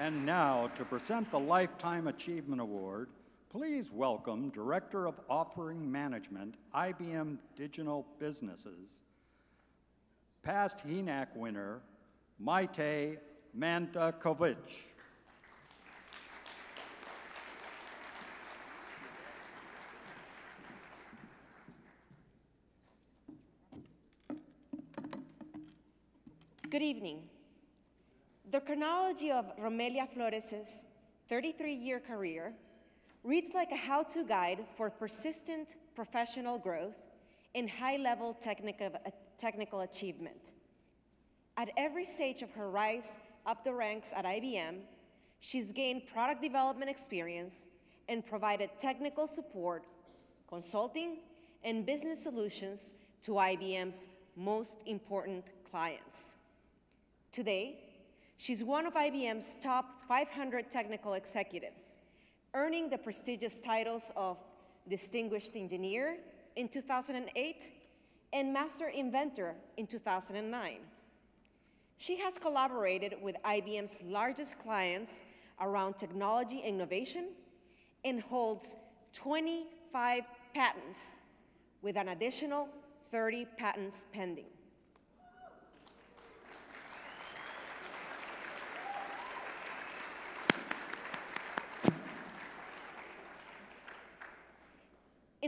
And now, to present the Lifetime Achievement Award, please welcome Director of Offering Management, IBM Digital Businesses, past HENAAC winner, Maite Mandakovic. Good evening. The chronology of Romelia Flores' 33-year career reads like a how-to guide for persistent professional growth and high-level technical, uh, technical achievement. At every stage of her rise up the ranks at IBM, she's gained product development experience and provided technical support, consulting, and business solutions to IBM's most important clients. Today, she's one of IBM's top 500 technical executives, earning the prestigious titles of Distinguished Engineer in 2008 and Master Inventor in 2009. She has collaborated with IBM's largest clients around technology innovation and holds 25 patents with an additional 30 patents pending.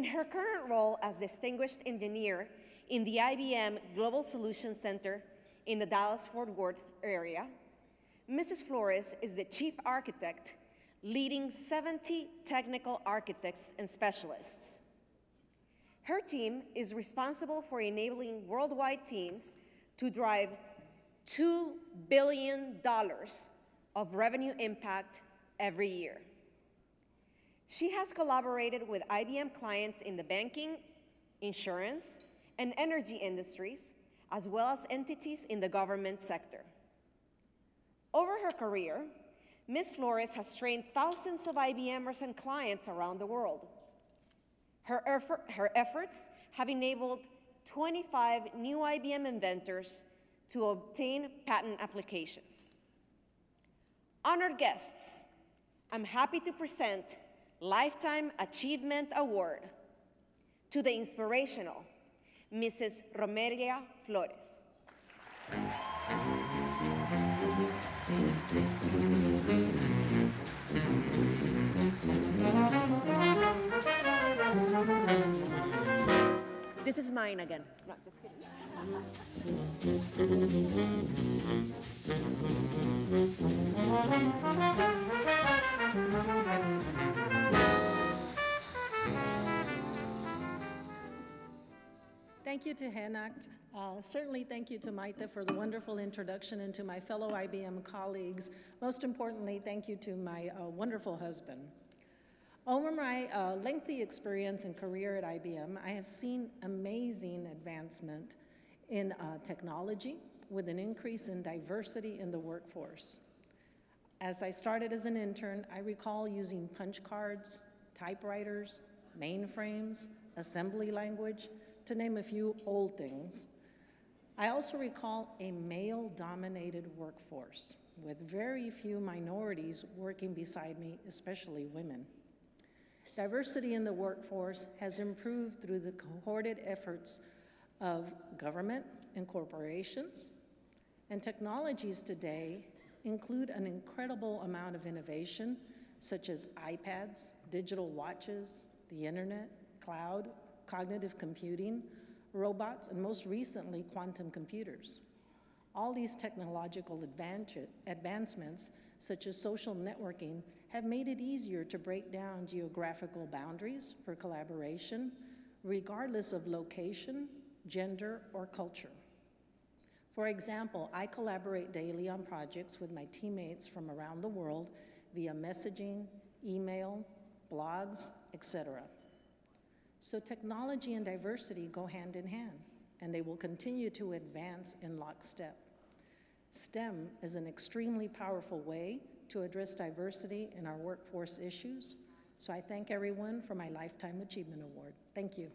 In her current role as Distinguished Engineer in the IBM Global Solutions Center in the Dallas-Fort Worth area, Mrs. Flores is the Chief Architect leading 70 technical architects and specialists. Her team is responsible for enabling worldwide teams to drive $2 billion of revenue impact every year. She has collaborated with IBM clients in the banking, insurance, and energy industries, as well as entities in the government sector. Over her career, Ms. Flores has trained thousands of IBMers and clients around the world. Her, effort, her efforts have enabled 25 new IBM inventors to obtain patent applications. Honored guests, I'm happy to present Lifetime Achievement Award to the inspirational Mrs. Romelia Flores. This is mine again. No, just kidding. Thank you to HENAAC. Uh, certainly thank you to Maite for the wonderful introduction and to my fellow IBM colleagues. Most importantly, thank you to my uh, wonderful husband. Over my uh, lengthy experience and career at IBM, I have seen amazing advancement in uh, technology with an increase in diversity in the workforce. As I started as an intern, I recall using punch cards, typewriters, mainframes, assembly language, to name a few old things. I also recall a male-dominated workforce with very few minorities working beside me, especially women. Diversity in the workforce has improved through the cohorted efforts of government and corporations, and technologies today include an incredible amount of innovation, such as iPads, digital watches, the internet, cloud, cognitive computing, robots, and most recently, quantum computers. All these technological advancements, such as social networking, have made it easier to break down geographical boundaries for collaboration, regardless of location, gender, or culture. For example, I collaborate daily on projects with my teammates from around the world via messaging, email, blogs, etc. So technology and diversity go hand in hand, and they will continue to advance in lockstep. STEM is an extremely powerful way to address diversity in our workforce issues. So I thank everyone for my Lifetime Achievement Award. Thank you.